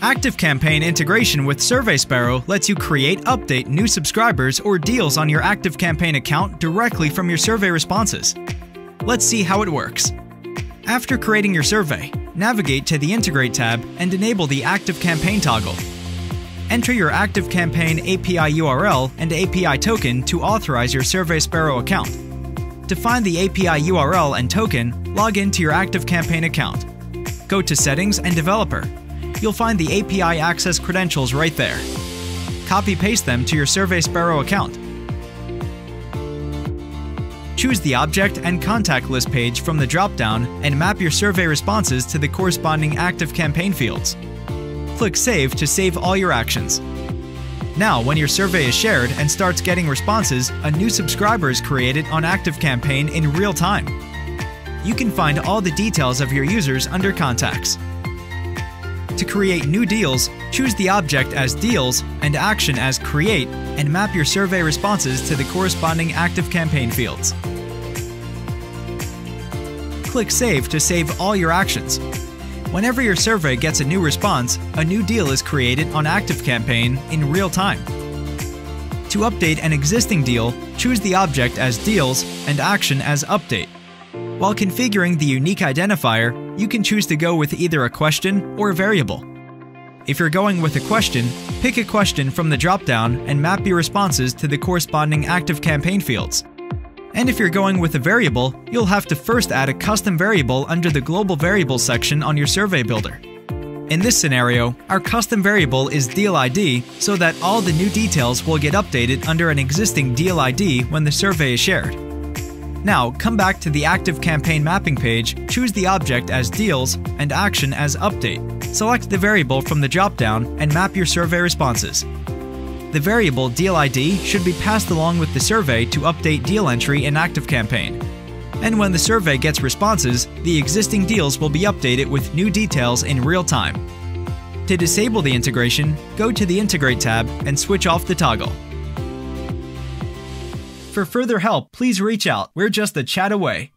ActiveCampaign integration with SurveySparrow lets you create, update new subscribers or deals on your ActiveCampaign account directly from your survey responses. Let's see how it works. After creating your survey, navigate to the Integrate tab and enable the ActiveCampaign toggle. Enter your ActiveCampaign API URL and API token to authorize your SurveySparrow account. To find the API URL and token, log into your ActiveCampaign account. Go to Settings and Developer. You'll find the API access credentials right there. Copy-paste them to your SurveySparrow account. Choose the Object and Contact List page from the dropdown and map your survey responses to the corresponding ActiveCampaign fields. Click Save to save all your actions. Now, when your survey is shared and starts getting responses, a new subscriber is created on ActiveCampaign in real time. You can find all the details of your users under Contacts. To create new deals, choose the object as Deals and Action as Create and map your survey responses to the corresponding ActiveCampaign fields. Click Save to save all your actions. Whenever your survey gets a new response, a new deal is created on ActiveCampaign in real time. To update an existing deal, choose the object as Deals and Action as Update. While configuring the unique identifier, you can choose to go with either a question or a variable. If you're going with a question, pick a question from the dropdown and map your responses to the corresponding ActiveCampaign fields. And if you're going with a variable, you'll have to first add a custom variable under the Global Variables section on your survey builder. In this scenario, our custom variable is deal ID so that all the new details will get updated under an existing deal ID when the survey is shared. Now, come back to the ActiveCampaign mapping page, choose the object as Deals and Action as Update. Select the variable from the dropdown and map your survey responses. The variable deal ID should be passed along with the survey to update deal entry in ActiveCampaign. And when the survey gets responses, the existing deals will be updated with new details in real time. To disable the integration, go to the Integrate tab and switch off the toggle. For further help, please reach out. We're just a chat away.